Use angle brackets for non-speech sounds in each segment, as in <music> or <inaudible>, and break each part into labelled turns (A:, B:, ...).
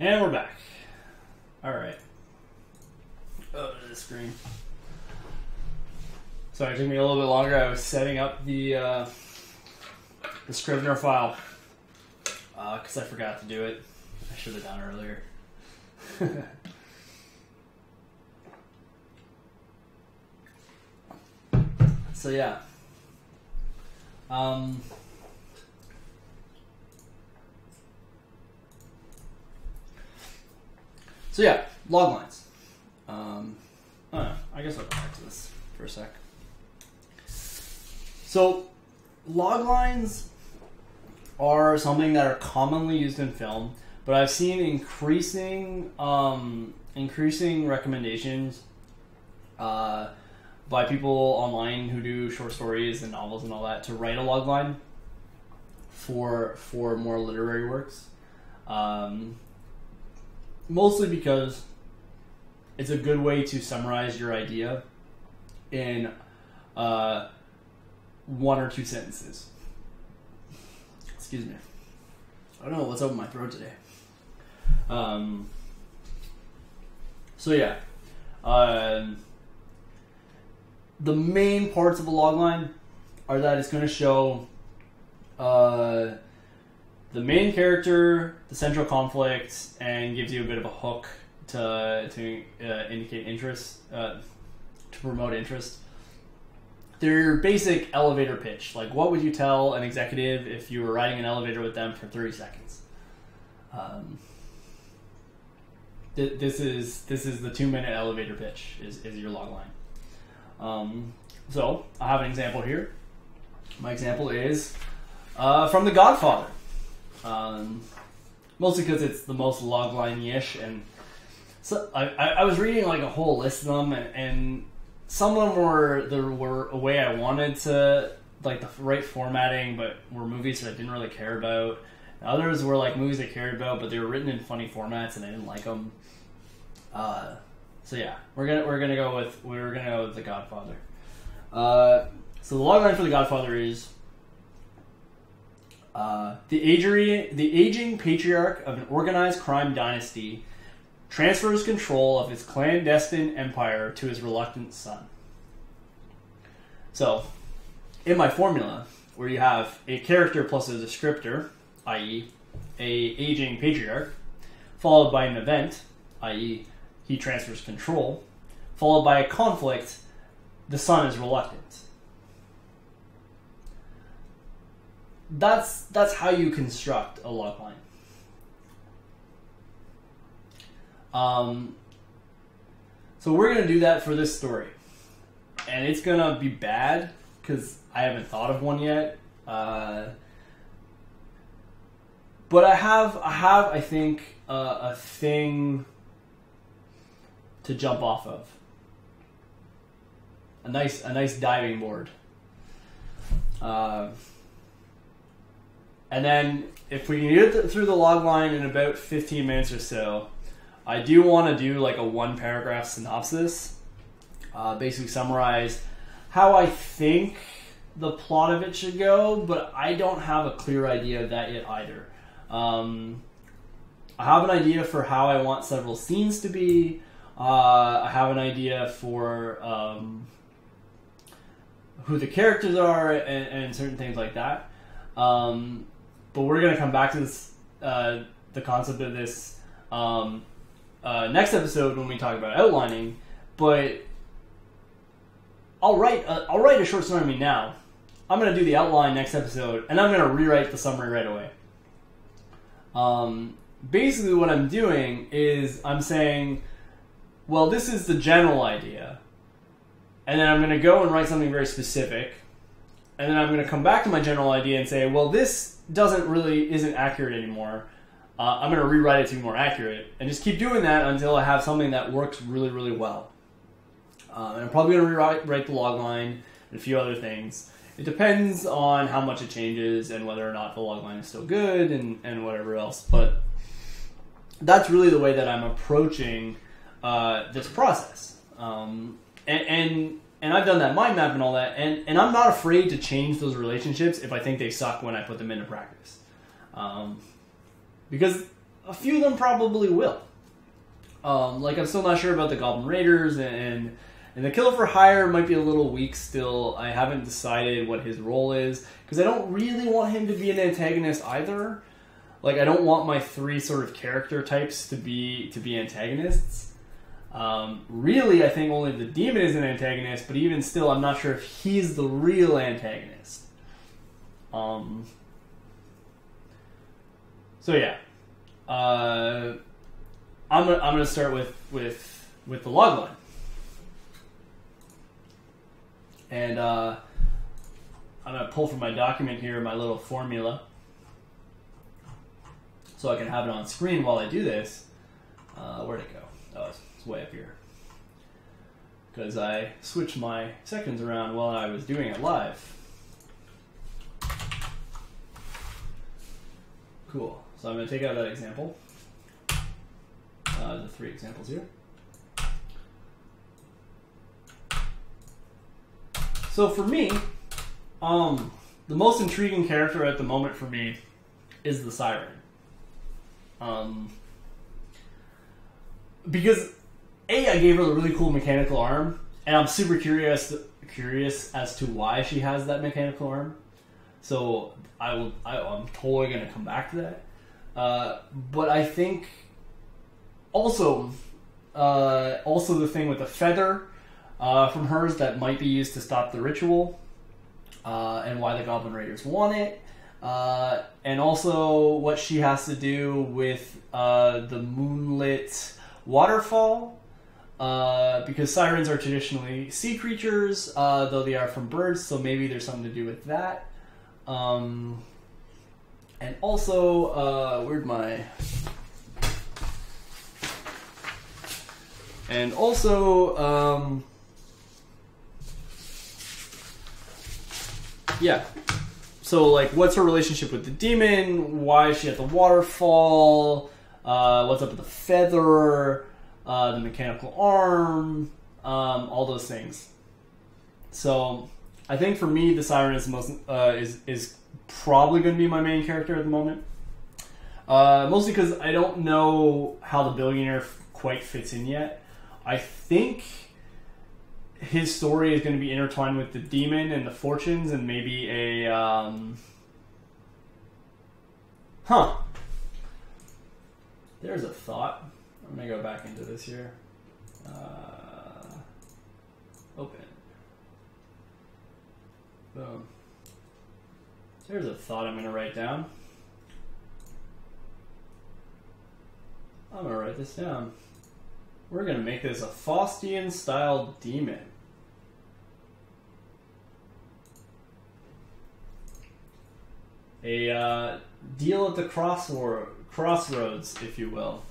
A: And we're back. All right. Oh, the screen. Sorry, it took me a little bit longer. I was setting up the uh, the Scrivener file because I forgot to do it. I should have done earlier. <laughs> so yeah. Um, so yeah, log lines. Um, I know. I guess I'll go back to this for a sec. So, log lines are something that are commonly used in film, but I've seen increasing um, increasing recommendations uh, by people online who do short stories and novels and all that to write a log line for for more literary works. Um, mostly because it's a good way to summarize your idea in uh, one or two sentences. Excuse me. I don't know what's up with my throat today. Um, so yeah, um, the main parts of a logline are that it's going to show uh, the main character, the central conflict, and gives you a bit of a hook to to uh, indicate interest, uh, to promote interest. Their basic elevator pitch, like what would you tell an executive if you were riding an elevator with them for thirty seconds? Um, th- this is this is the two minute elevator pitch is, is your log line. Um, so I have an example here. My example is uh, from The Godfather. Um, mostly because it's the most logline-ish, and so I, I, was reading like a whole list of them, and, and some of them were there were a way I wanted to like the right formatting, but were movies that I didn't really care about. Others were like movies I cared about, but they were written in funny formats, and I didn't like them. Uh, so yeah, we're gonna we're gonna go with we're gonna go with The Godfather. Uh, so the logline for The Godfather is uh, the aging the aging patriarch of an organized crime dynasty transfers control of his clandestine empire to his reluctant son. So, in my formula, where you have a character plus a descriptor, i.e., a aging patriarch, followed by an event, i.e., he transfers control, followed by a conflict, the son is reluctant. That's that's how you construct a logline. Um, so we're gonna do that for this story, and it's gonna be bad because I haven't thought of one yet. Uh, but I have, I have, I think, uh, a thing to jump off of. A nice, a nice diving board. Uh, and then, if we can get through the log line in about 15 minutes or so, I do want to do like a one paragraph synopsis. Uh, basically, summarize how I think the plot of it should go, but I don't have a clear idea of that yet either. Um, I have an idea for how I want several scenes to be. Uh, I have an idea for um, who the characters are and, and certain things like that. Um, but we're gonna come back to this, uh, the concept of this um, uh, next episode when we talk about outlining. But I'll write a, I'll write a short summary now. I'm gonna do the outline next episode, and I'm gonna rewrite the summary right away. Um, basically, what I'm doing is I'm saying, well, this is the general idea, and then I'm gonna go and write something very specific, and then I'm gonna come back to my general idea and say, well, this doesn't really isn't accurate anymore. Uh, I'm going to rewrite it to be more accurate, and just keep doing that until I have something that works really, really well. Um, and I'm probably going to rewrite write the log line and a few other things. It depends on how much it changes and whether or not the log line is still good and, and whatever else. But that's really the way that I'm approaching uh, this process. Um, and, and and I've done that mind map and all that, and, and I'm not afraid to change those relationships if I think they suck when I put them into practice. Um, because a few of them probably will. Um, like I'm still not sure about the Goblin Raiders and and the Killer for Hire might be a little weak still. I haven't decided what his role is because I don't really want him to be an antagonist either. Like I don't want my three sort of character types to be to be antagonists. Um, really, I think only the demon is an antagonist, but even still, I'm not sure if he's the real antagonist. Um, so yeah, uh, I'm gonna, I'm gonna start with with with the logline, and uh, I'm gonna pull from my document here my little formula, so I can have it on screen while I do this. Uh, where'd it go? Oh, way up here because I switched my sections around while I was doing it live. Cool. So I'm going to take out that example. Uh, the three examples here. So for me, um, the most intriguing character at the moment for me is the Siren. Um, because a, I gave her a really cool mechanical arm, and I'm super curious curious as to why she has that mechanical arm. So I will. I, am totally going to come back to that. Uh, but I think also, uh, also the thing with the feather uh, from hers that might be used to stop the ritual, uh, and why the Goblin Raiders want it, uh, and also what she has to do with uh, the moonlit waterfall. Because sirens are traditionally sea creatures, though they are from birds, so maybe there's something to do with that. Um, and also, uh, where'd my. And also, um, yeah. So, like, what's her relationship with the demon? Why is she at the waterfall? Uh, what's up with the feather? Uh, the mechanical arm? Um, all those things. So, I think for me, the siren is most uh, is is probably going to be my main character at the moment. Uh, mostly because I don't know how the billionaire quite fits in yet. I think his story is going to be intertwined with the demon and the fortunes, and maybe a um... huh. There's a thought. I'm gonna go back into this here. Uh, open. Boom. There's a thought I'm going to write down. I'm to write this down. We're going to make this a Faustian style demon. A uh, deal at the crossroads, if you will.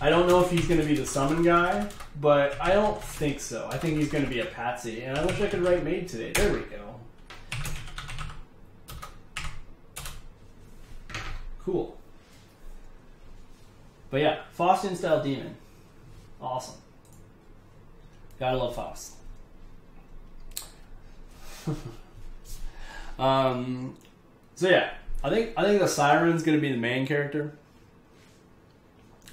A: I don't know if he's going to be the summon guy, but I don't think so. I think he's going to be a patsy, and I wish I could write made today. There we go. Cool. But yeah, Faustian style demon. Awesome. Gotta love Faust. <laughs> um, so yeah, I think I think the Siren's gonna be the main character.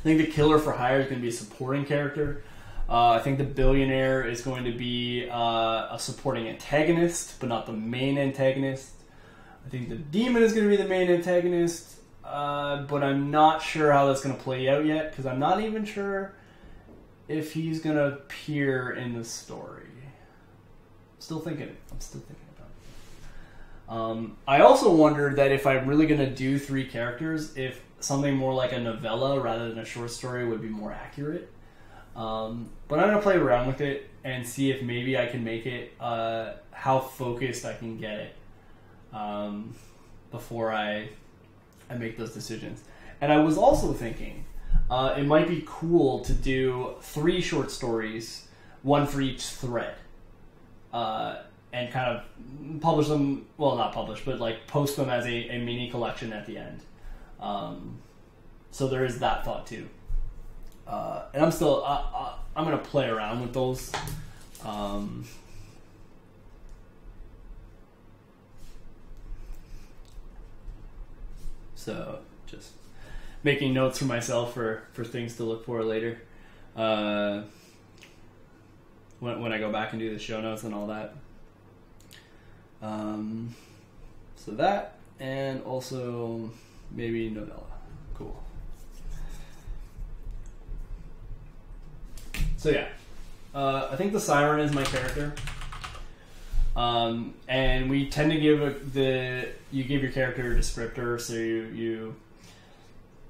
A: I think the killer for hire is going to be a supporting character. Uh, I think the billionaire is going to be uh, a supporting antagonist, but not the main antagonist. I think the demon is going to be the main antagonist, uh, but I'm not sure how that's going to play out yet because I'm not even sure if he's going to appear in the story. I'm Still thinking. I'm still thinking about it. Um, I also wondered that if I'm really going to do three characters, if something more like a novella rather than a short story would be more accurate. Um, but I'm gonna play around with it and see if maybe I can make it uh, how focused I can get it um, before I I make those decisions. And I was also thinking uh, it might be cool to do three short stories, one for each thread, uh, and kind of publish them. Well, not publish, but like post them as a, a mini collection at the end. Um, so there is that thought too. Uh, and I'm still uh, I'm gonna play around with those. Um, So just making notes for myself for for things to look for later. Uh, when when I go back and do the show notes and all that. Um, so that and also maybe novella. Cool. So yeah, uh, I think the siren is my character. Um, and we tend to give a, the you give your character a descriptor, so you you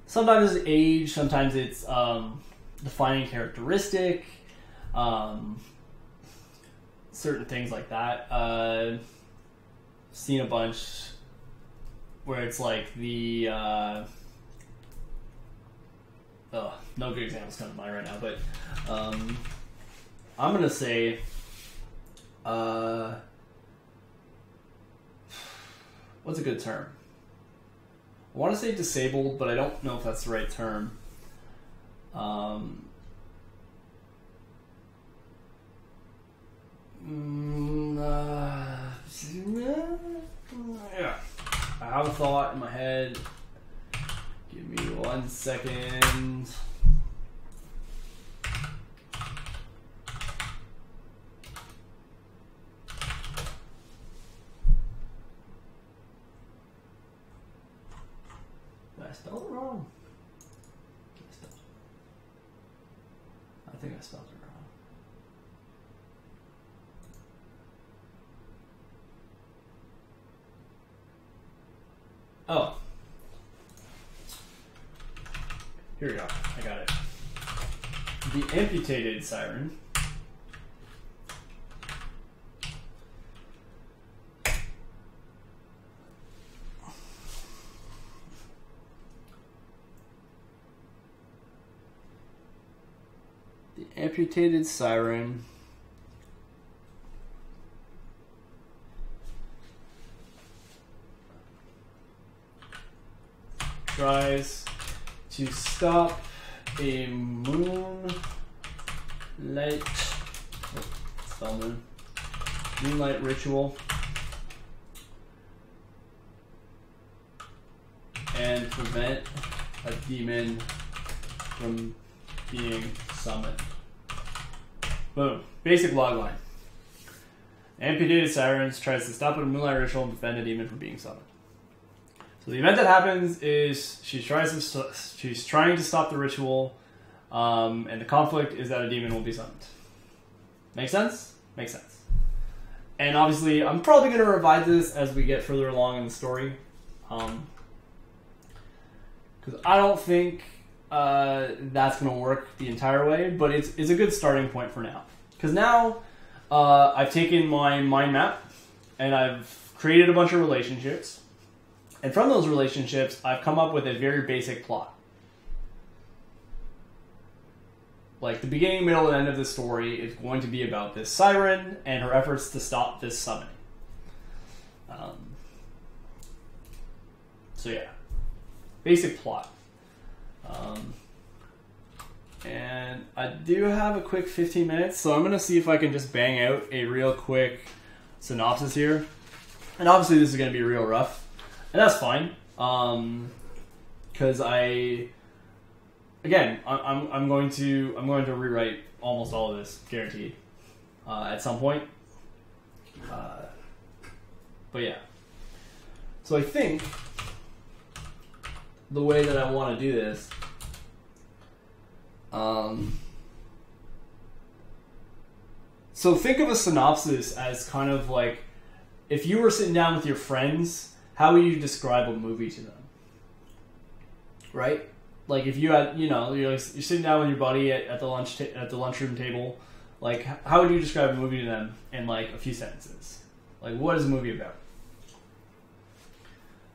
A: sometimes it's age, sometimes it's um, defining characteristic, um, certain things like that. Uh, seen a bunch where it's like the uh, oh, no good examples coming to mind right now, but um, I'm gonna say uh, what's a good term? I want to say disabled, but I don't know if that's the right term. Um, mm, uh, yeah. I have a thought in my head. Give me one second. Did I spell it wrong? Did I spell it- I think I spelled it wrong. Oh. Here we go. I got it. The amputated siren. The amputated siren. tries to stop a moonlight oh, spell moon moonlight ritual and prevent a demon from being summoned. Boom. Basic logline. Amputated Sirens tries to stop a moonlight ritual and prevent a demon from being summoned. So the event that happens is she tries to st- she's trying to stop the ritual, um, and the conflict is that a demon will be summoned. Make sense? Makes sense. And obviously, I'm probably going to revise this as we get further along in the story, because I don't think uh, that's going to work the entire way. But it's it's a good starting point for now. Because now uh, I've taken my mind map and I've created a bunch of relationships. And from those relationships, I've come up with a very basic plot. Like the beginning, middle, and end of the story is going to be about this siren and her efforts to stop this summoning. Um, so yeah, basic plot. Um, and I do have a quick 15 minutes, so I'm gonna see if I can just bang out a real quick synopsis here. And obviously, this is gonna be real rough and that's fine. Um, because I, again, I'm I'm going to I'm going to rewrite almost all of this, guaranteed, uh, at some point. Uh, but yeah. So I think the way that I want to do this, um. So think of a synopsis as kind of like if you were sitting down with your friends how would you describe a movie to them? Right? Like if you had, you know, you're, like, you're sitting down with your buddy at, at the lunch ta- at the lunchroom table, like how would you describe a movie to them in like a few sentences? Like what is a movie about?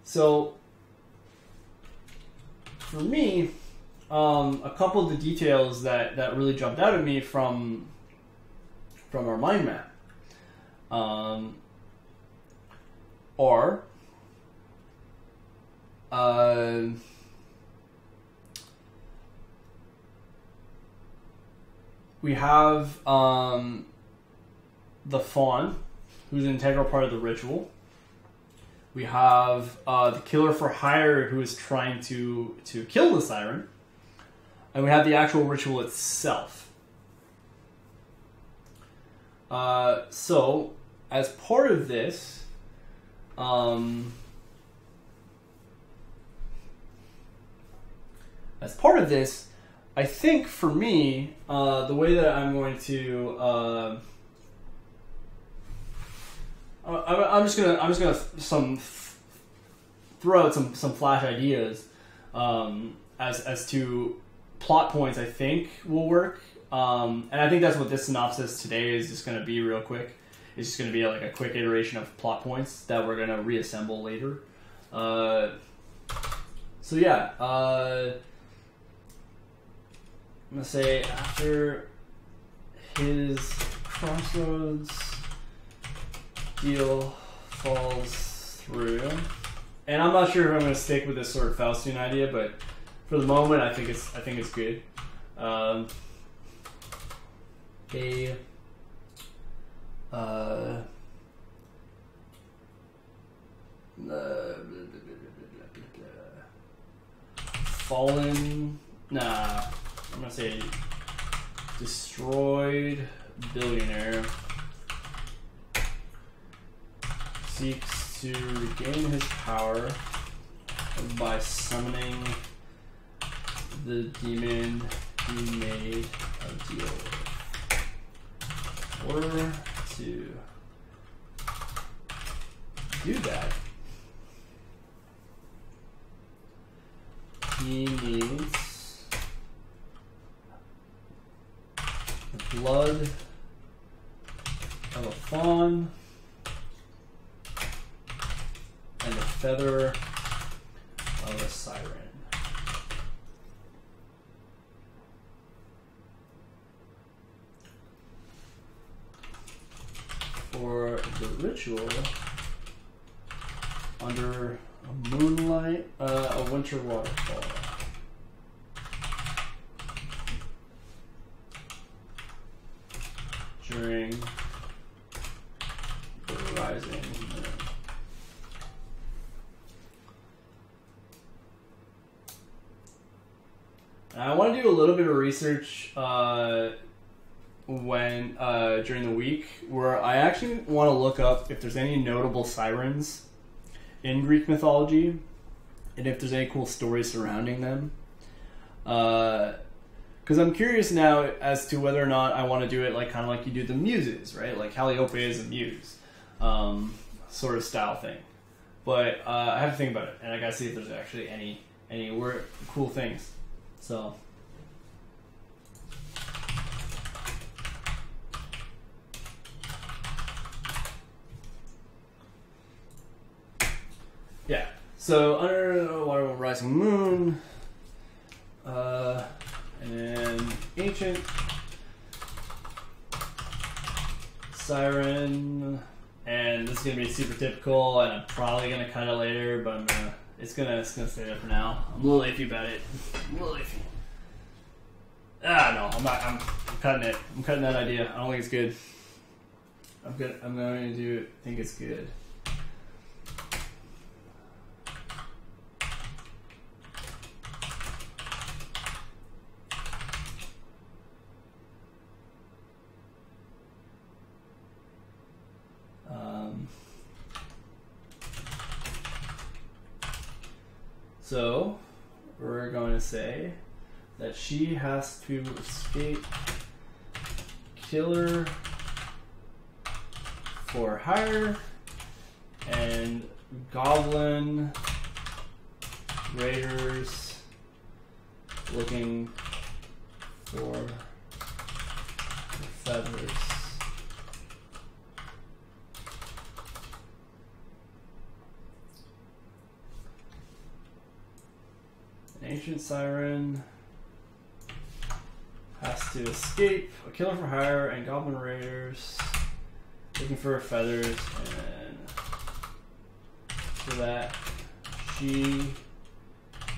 A: So for me, um, a couple of the details that that really jumped out at me from from our mind map um, are uh, we have um, the fawn, who's an integral part of the ritual. We have uh, the killer for hire who is trying to to kill the siren, and we have the actual ritual itself. Uh, so, as part of this, um, as part of this, I think for me, uh, the way that I'm going to, uh, I, I'm just gonna, I'm just gonna some throw out some some flash ideas um, as as to plot points. I think will work, um, and I think that's what this synopsis today is just gonna be real quick. It's just gonna be like a quick iteration of plot points that we're gonna reassemble later. Uh, so yeah. I'm gonna say after his crossroads deal falls through, and I'm not sure if I'm gonna stick with this sort of Faustian idea, but for the moment, I think it's I think it's good. Um, a uh, uh, fallen nah I'm gonna say destroyed billionaire seeks to regain his power by summoning the demon he made a deal with. Or to do that, he needs blood of a fawn and the feather of a siren. For the ritual, under a moonlight, uh, a winter waterfall. during the rising moon. I want to do a little bit of research uh, when uh, during the week where I actually want to look up if there's any notable sirens in Greek mythology and if there's any cool stories surrounding them. Uh, because I'm curious now as to whether or not I want to do it like kind of like you do the muses, right? Like Calliope is a muse, um, sort of style thing. But uh, I have to think about it, and I gotta see if there's actually any any cool things. So. Yeah. So under water rising moon. Uh, and ancient siren, and this is gonna be super typical, and I'm probably gonna cut it later, but I'm gonna it's gonna it's gonna stay there for now. I'm a little iffy about it. I'm a little iffy. Ah no, I'm not. I'm, I'm cutting it. I'm cutting that idea. I don't think it's good. I'm good. I'm going to do. It I think it's good. So we're going to say that she has to escape killer for hire and goblin raiders looking for feathers. Ancient Siren has to escape. A killer for hire and goblin raiders. Looking for feathers and so that she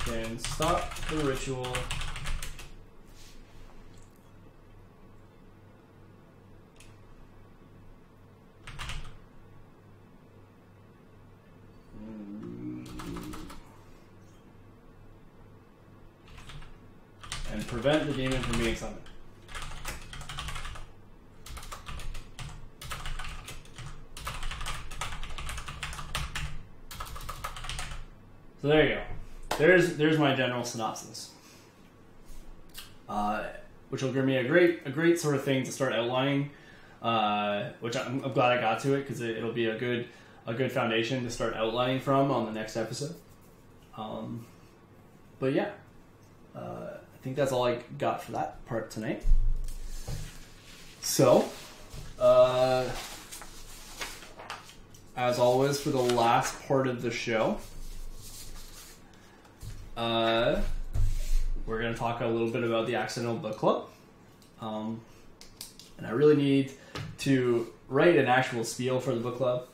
A: can stop the ritual prevent the demon from being summoned. So there you go. There's there's my general synopsis, uh, which will give me a great a great sort of thing to start outlining. Uh, which I'm, I'm, glad I got to it because it, will be a good a good foundation to start outlining from on the next episode. Um, but yeah, uh, I think that's all I got for that part tonight. So, uh, as always, for the last part of the show, uh, we're going to talk a little bit about the Accidental Book Club. Um, and I really need to write an actual spiel for the book club.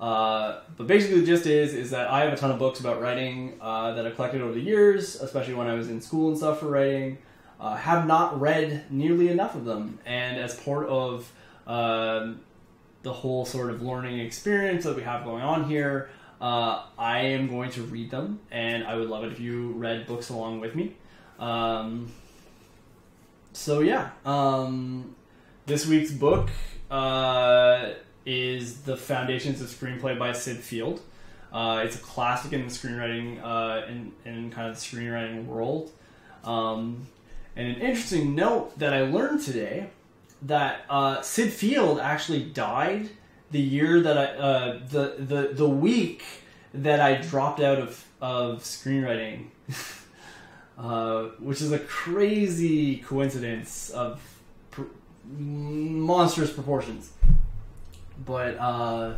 A: Uh, but basically, the gist is is that I have a ton of books about writing uh, that I've collected over the years, especially when I was in school and stuff for writing. Uh, have not read nearly enough of them, and as part of um, the whole sort of learning experience that we have going on here, uh, I am going to read them, and I would love it if you read books along with me. Um, so yeah, um, this week's book uh, is The Foundations of Screenplay by Syd Field. Uh, it's a classic in the screenwriting uh, in, in kind of the screenwriting world. Um, and an interesting note that I learned today that uh, Syd Field actually died the year that I uh, the the the week that I dropped out of of screenwriting, <laughs> uh, which is a crazy coincidence of pr- monstrous proportions. But uh,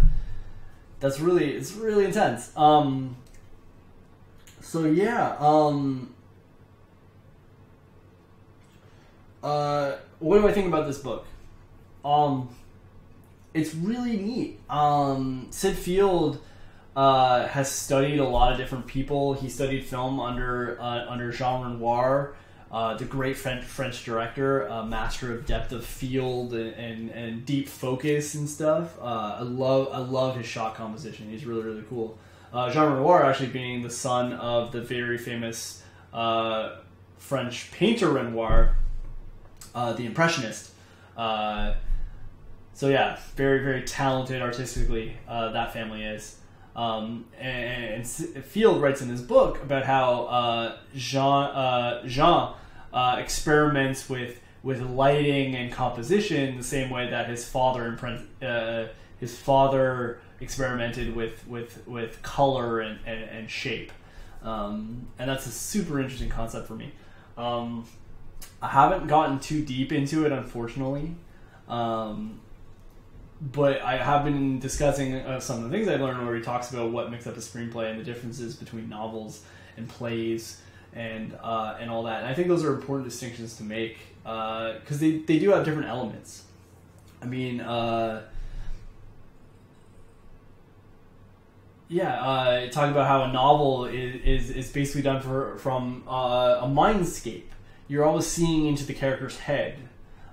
A: that's really it's really intense. Um, so yeah, um, uh, what do I think about this book? Um, it's really neat. Um, Syd Field uh, has studied a lot of different people. He studied film under uh, under Jean Renoir, uh, the great French, French director, master of depth of field and, and, and deep focus and stuff. Uh, I love I love his shot composition. He's really really cool. Uh, Jean Renoir actually being the son of the very famous uh, French painter Renoir, the Impressionist. So yeah, very very talented artistically. that family is. Um, and, and, Field writes in his book about how uh, Jean uh, Jean uh, experiments with with lighting and composition the same way that his father uh, his father experimented with with with color and, and, and shape, um, and that's a super interesting concept for me. Um, I haven't gotten too deep into it, unfortunately. Um, but I have been discussing uh, some of the things I've learned where he talks about what makes up a screenplay and the differences between novels and plays and uh, and all that. And I think those are important distinctions to make because uh, they, they do have different elements. I mean, uh, yeah, uh, talking about how a novel is, is, is basically done for, from uh, a mindscape. You're always seeing into the character's head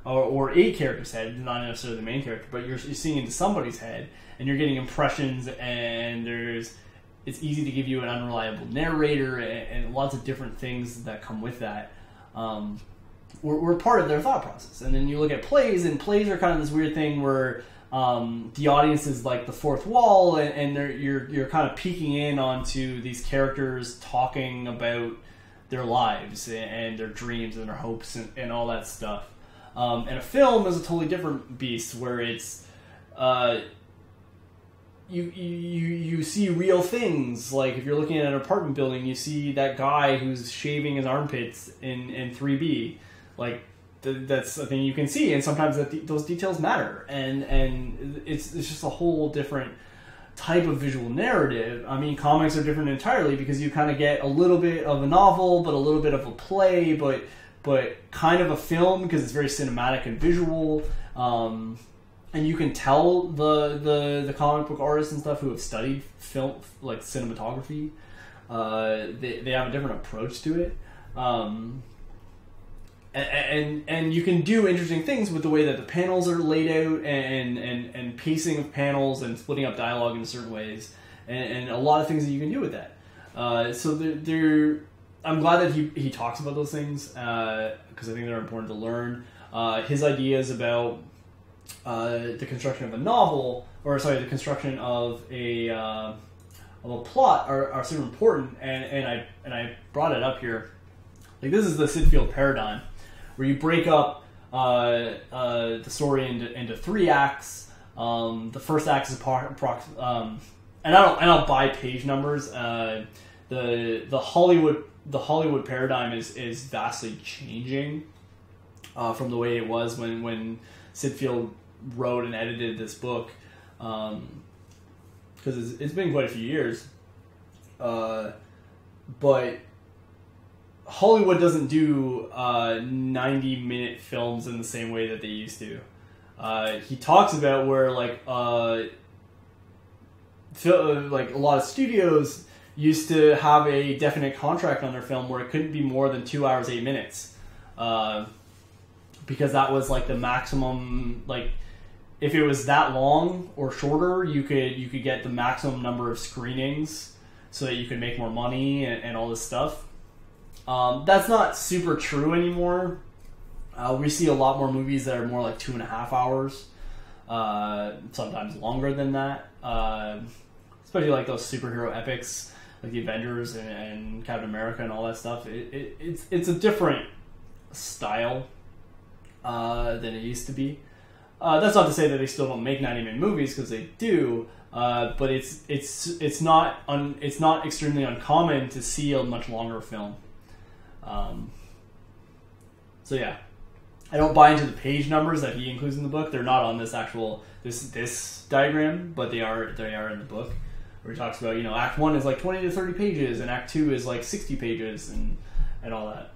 A: or, or a character's head, not necessarily the main character, but you're, you're seeing into somebody's head, and you're getting impressions, and there's it's easy to give you an unreliable narrator, and, and lots of different things that come with that. Um, we're, we're part of their thought process, and then you look at plays, and plays are kind of this weird thing where um, the audience is like the fourth wall, and, and you're you're kind of peeking in onto these characters talking about their lives and, and their dreams and their hopes and, and all that stuff. Um, and a film is a totally different beast where it's uh, you, you you see real things. Like if you're looking at an apartment building you see that guy who's shaving his armpits in in 3b like th- that's a thing you can see and sometimes that those details matter. And and it's it's just a whole different type of visual narrative. I mean comics are different entirely because you kind of get a little bit of a novel but a little bit of a play but but kind of a film because it's very cinematic and visual. Um, and you can tell the, the the comic book artists and stuff who have studied film like cinematography. Uh, they, they have a different approach to it. Um, and, and and you can do interesting things with the way that the panels are laid out and and, and pacing of panels and splitting up dialogue in certain ways and, and a lot of things that you can do with that. Uh, so there, there I'm glad that he, he talks about those things because I think they're important to learn. Uh, his ideas about uh, the construction of a novel, or sorry, the construction of a uh, of a plot are, are super important, and, and I and I brought it up here. Like this is the Syd Field paradigm, where you break up uh, uh, the story into, into three acts. Um, the first act is approx- um, and I don't I don't buy page numbers. Uh, the the Hollywood the Hollywood paradigm is is vastly changing uh, from the way it was when when Syd Field wrote and edited this book because um, it's, it's been quite a few years. Uh, but Hollywood doesn't do uh, 90 minute films in the same way that they used to. Uh, he talks about where like uh, uh, like a lot of studios used to have a definite contract on their film where it couldn't be more than two hours eight minutes. Uh, because that was like the maximum like if it was that long or shorter you could you could get the maximum number of screenings so that you could make more money and, and all this stuff. Um, that's not super true anymore. Uh, we see a lot more movies that are more like two and a half hours uh, sometimes longer than that. Uh, especially like those superhero epics like the Avengers and, and Captain America and all that stuff. It, it, it's it's a different style uh, than it used to be. Uh, that's not to say that they still don't make ninety minute movies because they do, uh, but it's it's it's not un, it's not extremely uncommon to see a much longer film. Um, so yeah, I don't buy into the page numbers that he includes in the book. They're not on this actual this this diagram, but they are they are in the book where he talks about you know Act One is like twenty to thirty pages, and Act Two is like sixty pages, and and all that.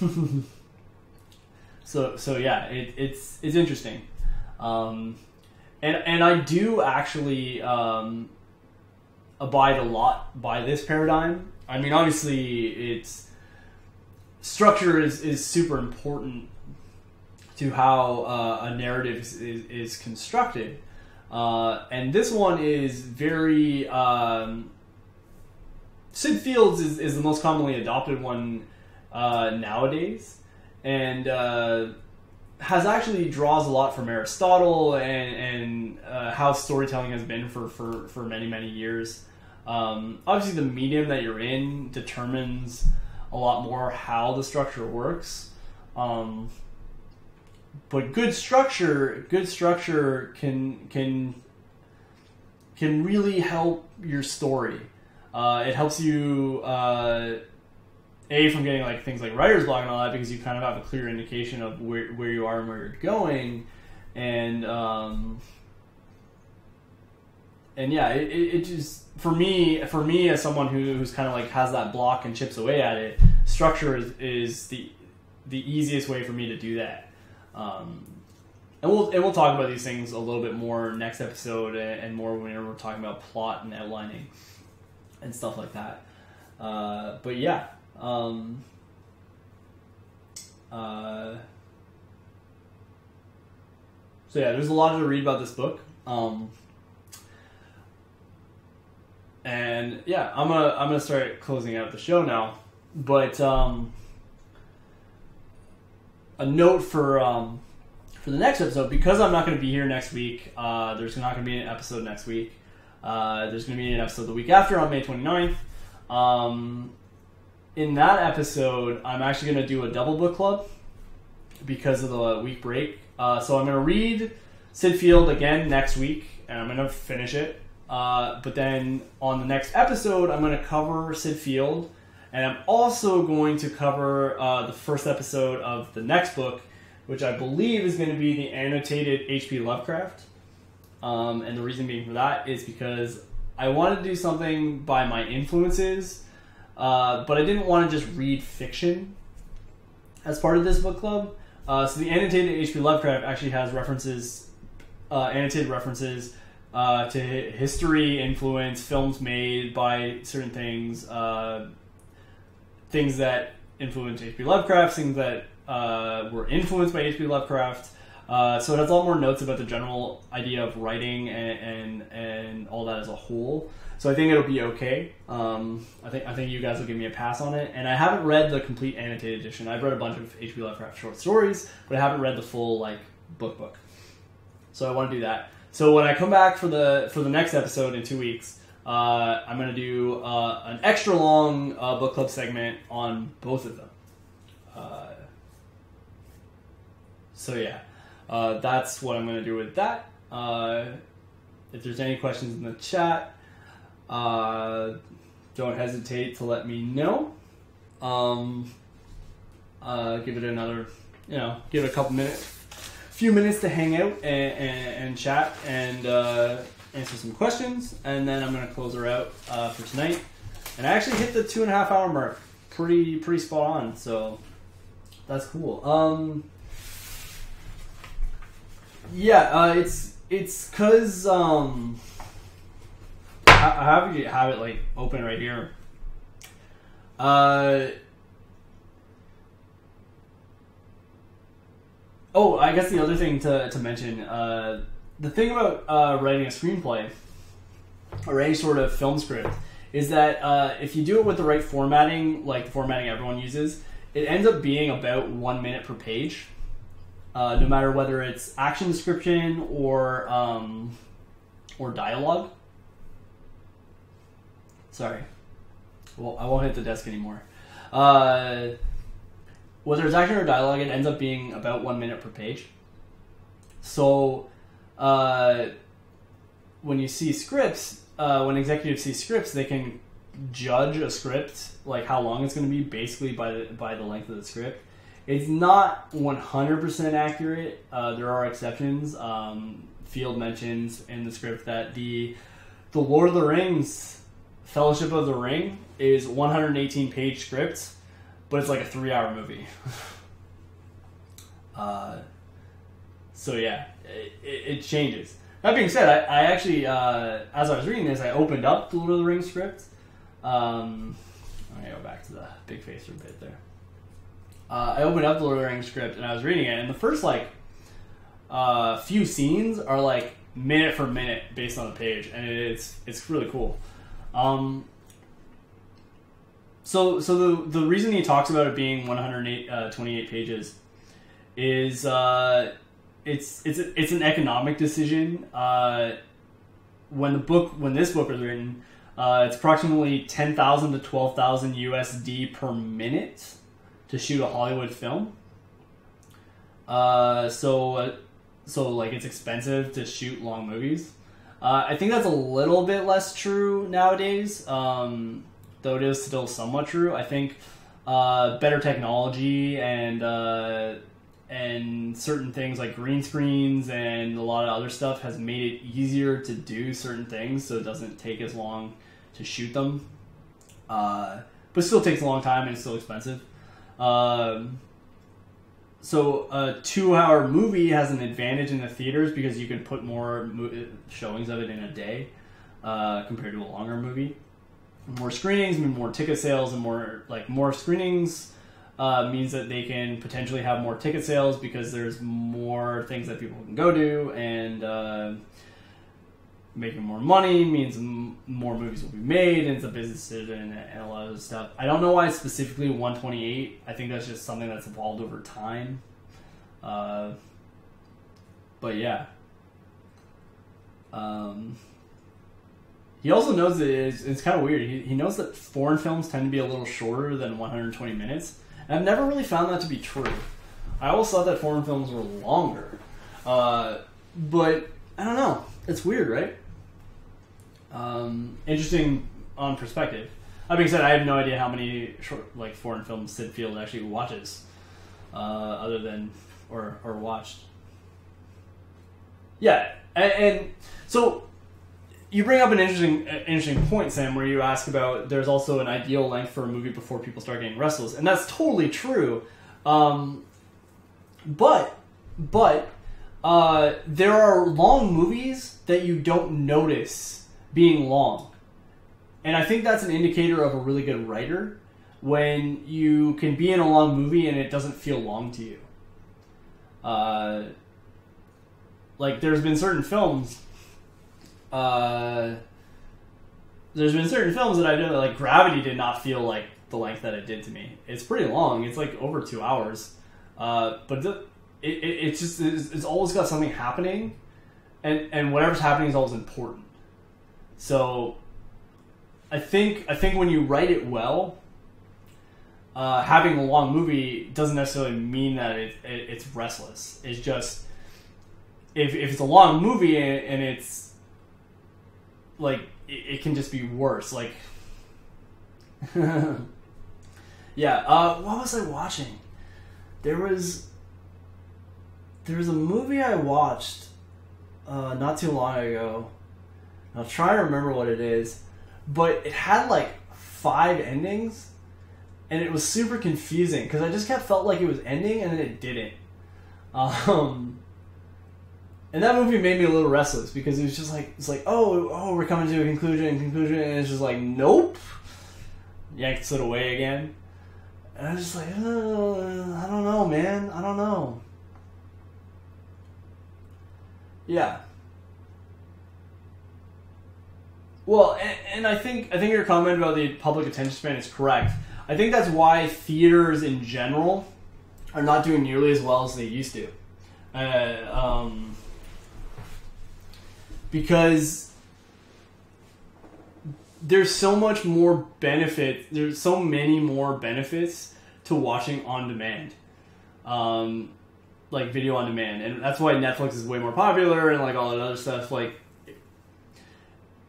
A: <laughs> so so yeah, it, it's it's interesting, um, and and I do actually um, abide a lot by this paradigm. I mean, obviously, it's structure is is super important to how uh, a narrative is, is, is constructed. Uh, and this one is very. Um, Syd Fields is, is the most commonly adopted one uh, nowadays, and uh, has actually draws a lot from Aristotle and, and uh, how storytelling has been for, for, for many, many years. Um, obviously, the medium that you're in determines a lot more how the structure works. Um, but good structure, good structure can can can really help your story. Uh, it helps you uh, a from getting like things like writer's block and all that because you kind of have a clear indication of where where you are and where you're going, and um, and yeah, it, it, just for me for me as someone who, who's kind of like has that block and chips away at it, structure is, is the the easiest way for me to do that. Um, and we'll and we'll talk about these things a little bit more next episode and, more when we're talking about plot and outlining and stuff like that. Uh, but yeah, um, uh, so yeah, there's a lot to read about this book. Um, and yeah, I'm gonna I'm gonna start closing out the show now. But um, a note for um, for the next episode because I'm not going to be here next week. Uh, there's not going to be an episode next week. Uh, there's going to be an episode the week after on May 29th. Um, in that episode, I'm actually going to do a double book club because of the week break. Uh, so I'm going to read Syd Field again next week, and I'm going to finish it. Uh, but then on the next episode, I'm going to cover Syd Field and I'm also going to cover uh, the first episode of the next book, which I believe is going to be the annotated H.P. Lovecraft. Um, and the reason being for that is because I wanted to do something by my influences, uh, but I didn't want to just read fiction as part of this book club. Uh, so the annotated H.P. Lovecraft actually has references, uh, annotated references uh, to history, influence, films made by certain things, uh, things that influenced H.P. Lovecraft, things that uh, were influenced by H.P. Lovecraft, Uh, so it has a lot more notes about the general idea of writing and, and and all that as a whole. So I think it'll be okay. Um, I think I think you guys will give me a pass on it. And I haven't read the complete annotated edition. I've read a bunch of H.P. Lovecraft short stories, but I haven't read the full like book book. So I want to do that. So when I come back for the for the next episode in two weeks, uh, I'm going to do uh, an extra long uh, book club segment on both of them. Uh, so yeah, uh, that's what I'm going to do with that. Uh, if there's any questions in the chat, don't hesitate to let me know. Um, give it another, you know, give it a couple minutes, few minutes to hang out and, and, and chat and answer some questions, and then I'm going to close her out uh, for tonight. And I actually hit the two and a half hour mark, pretty pretty spot on. So that's cool. Um, yeah, uh, it's it's cause um, I, have you have it like open right here. Uh. Oh, I guess the other thing to, to mention, uh, the thing about uh, writing a screenplay or any sort of film script is that uh, if you do it with the right formatting, like the formatting everyone uses, it ends up being about one minute per page. Uh, no matter whether it's action description or um, or dialogue. Sorry, well I won't hit the desk anymore. Uh, whether it's action or dialogue, it ends up being about one minute per page. So uh, when you see scripts, uh, when executives see scripts, they can judge a script like how long it's going to be basically by the by the length of the script. It's not 100% accurate. Uh, there are exceptions. Um, Field mentions in the script that the the Lord of the Rings Fellowship of the Ring is 118 page scripts, but it's like a three hour movie. <laughs> uh, so yeah, it, it, changes. That being said, I, I actually, uh, as I was reading this, I opened up the Lord of the Rings script. Um, gonna go back to the big face for a bit there. Uh, I opened up the Lord of the Rings script and I was reading it, and the first like uh, few scenes are like minute for minute based on the page, and it's it's really cool. Um, so so the the reason he talks about it being 128 uh, pages is uh, it's it's it's an economic decision. Uh, when the book when this book was written, uh, it's approximately ten thousand to twelve thousand USD per minute to shoot a Hollywood film. Uh, so uh, so like it's expensive to shoot long movies. Uh, I think that's a little bit less true nowadays, um, though it is still somewhat true. I think uh, better technology and and certain things like green screens and a lot of other stuff has made it easier to do certain things so it doesn't take as long to shoot them. Uh, but still takes a long time and it's still expensive. Um, so a two hour movie has an advantage in the theaters because you can put more mo- showings of it in a day uh, compared to a longer movie. More screenings mean more ticket sales and more like more screenings uh, means that they can potentially have more ticket sales because there's more things that people can go to and uh, making more money means m- more movies will be made and it's a business decision and, a lot of stuff. I don't know why specifically 128. I think that's just something that's evolved over time. Uh, but yeah. Um, he also knows that it's, it's kind of weird. He, he knows that foreign films tend to be a little shorter than 120 minutes I've never really found that to be true. I always thought that foreign films were longer. Uh, but I don't know. It's weird, right? Um, interesting on perspective. That being said, I have no idea how many short, like foreign films Syd Field actually watches, uh, other than or or watched. Yeah, and, and so you bring up an interesting interesting point, Sam, where you ask about there's also an ideal length for a movie before people start getting restless, and that's totally true. Um, but but uh, there are long movies that you don't notice being long, and I think that's an indicator of a really good writer when you can be in a long movie and it doesn't feel long to you. Uh, like there's been certain films. Uh, there's been certain films that I did like Gravity did not feel like the length that it did to me. It's pretty long. It's like over two hours. Uh, but the, it, it, it's just it's, it's always got something happening, and and whatever's happening is always important. So, I think I think when you write it well, uh, having a long movie doesn't necessarily mean that it, it, it's restless. It's just if, if it's a long movie and, and it's like it, it, can just be worse. Like, <laughs> yeah. Uh, what was I watching? There was there was a movie I watched uh, not too long ago. I'll try to remember what it is, but it had like five endings and it was super confusing because I just kept felt like it was ending and then it didn't. <laughs> Um, and that movie made me a little restless because it was just like it's like oh oh we're coming to a conclusion and conclusion and it's just like nope, yanks it away again, and I was just like oh, I don't know man I don't know. Yeah. Well, and, and I think I think your comment about the public attention span is correct. I think that's why theaters in general are not doing nearly as well as they used to. Uh, um, because there's so much more benefit, there's so many more benefits to watching on demand. Um, like video on demand. And that's why Netflix is way more popular and like all that other stuff. Like,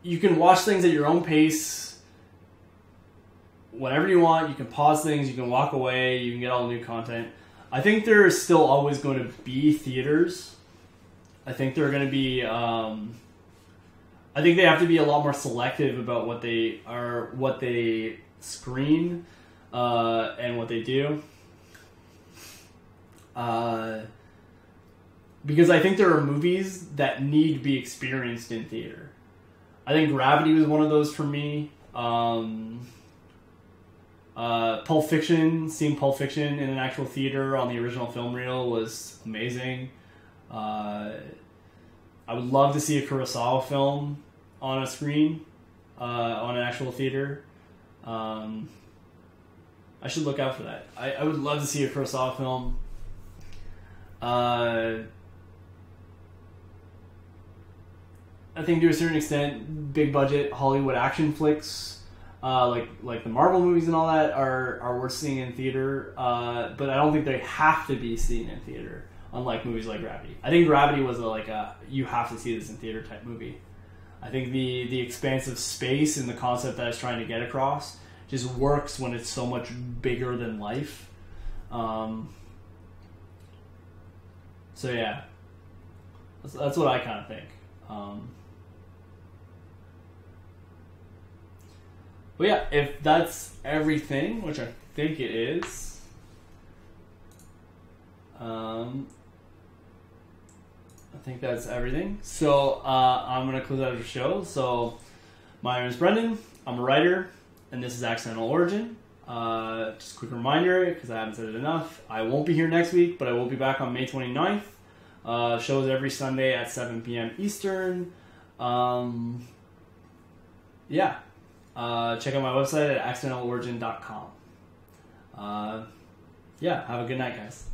A: you can watch things at your own pace whenever you want. You can pause things. You can walk away. You can get all the new content. I think there is still always going to be theaters. I think there are going to be. Um, I think they have to be a lot more selective about what they are, what they screen, uh, and what they do. Uh, because I think there are movies that need to be experienced in theater. I think Gravity was one of those for me. Um, uh, Pulp Fiction, seeing Pulp Fiction in an actual theater on the original film reel was amazing. Uh, I would love to see a Kurosawa film on a screen, uh, on an actual theater. Um, I should look out for that. I, I would love to see a Kurosawa film. Uh, I think to a certain extent, big budget Hollywood action flicks uh, like like the Marvel movies and all that are are worth seeing in theater, uh, but I don't think they have to be seen in theater. Unlike movies like Gravity, I think Gravity was a, like a you have to see this in theater type movie. I think the the expansive space and the concept that it's trying to get across just works when it's so much bigger than life. Um, so yeah, that's, that's what I kind of think. Um, But yeah, if that's everything, which I think it is, um, I think that's everything. So uh, I'm gonna close out the show. So my name is Brendan. I'm a writer, and this is Accidental Origin. Uh, just a quick reminder, because I haven't said it enough, I won't be here next week, but I will be back on May 29th. Uh, shows every Sunday at 7 p.m. Eastern. Um, yeah, uh, check out my website at accidentalorigin.com. Uh, yeah, have a good night, guys.